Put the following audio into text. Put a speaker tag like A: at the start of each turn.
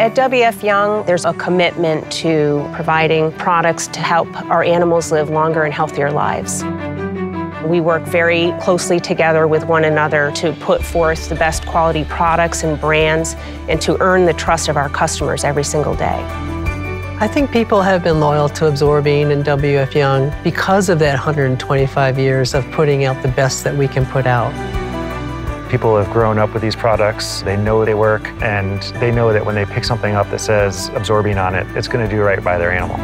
A: At WF Young, there's a commitment to providing products to help our animals live longer and healthier lives. We work very closely together with one another to put forth the best quality products and brands and to earn the trust of our customers every single day.
B: I think people have been loyal to Absorbine and WF Young because of that 125 years of putting out the best that we can put out.
C: People have grown up with these products, they know they work, and they know that when they pick something up that says Absorbine on it, it's going to do right by their animal.